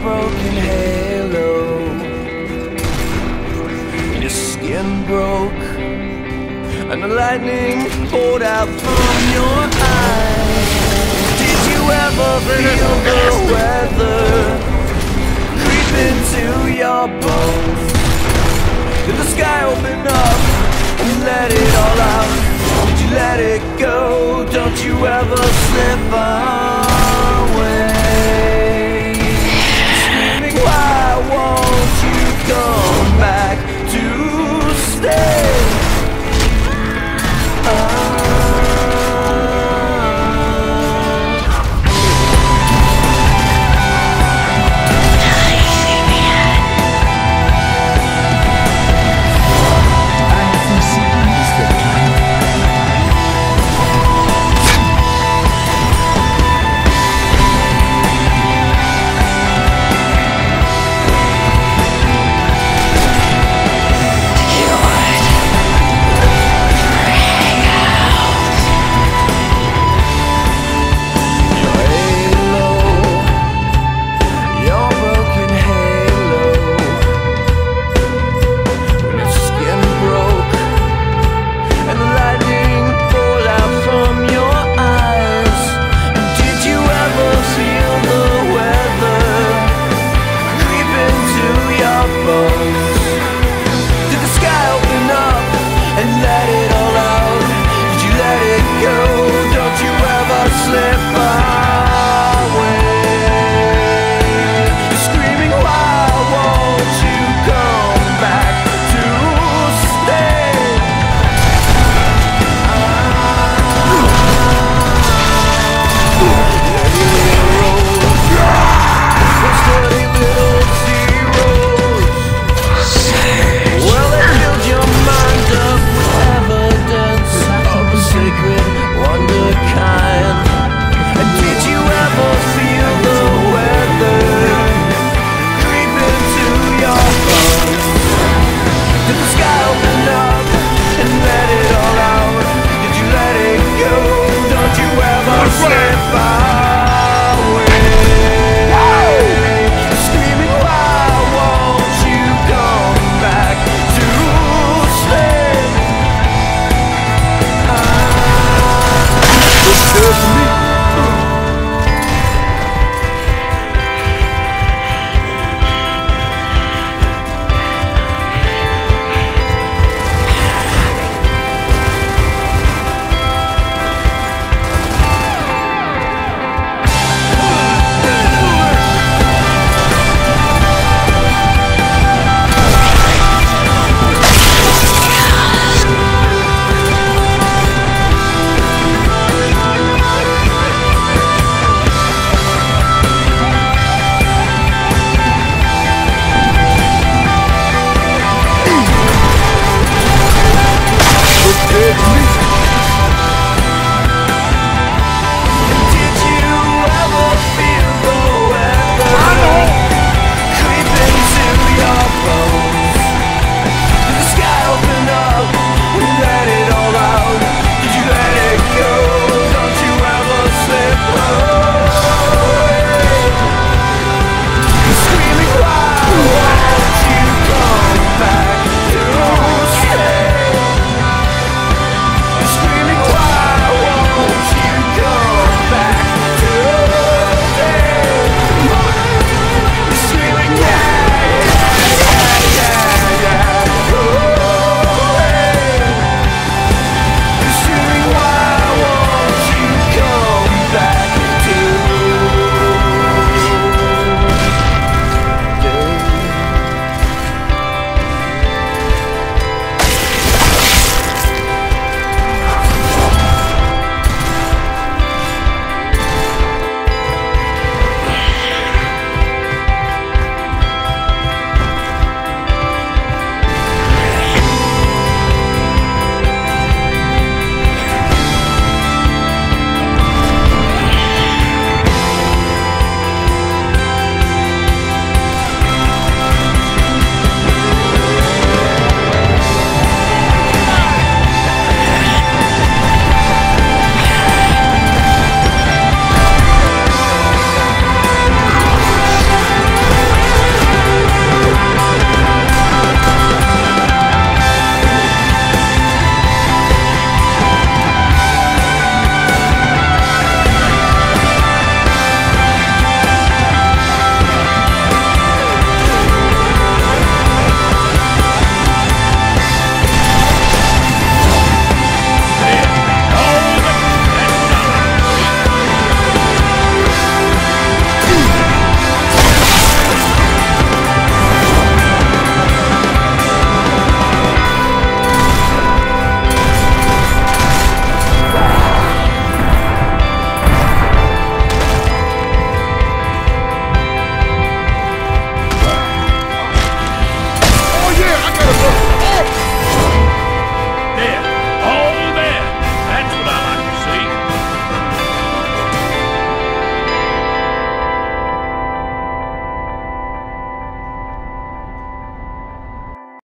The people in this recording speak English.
broken halo. Your skin broke, and the lightning poured out from your eyes. Did you ever feel the weather creep into your bones? Did the sky open up and let it all out? Did you let it go? Don't you ever slip up?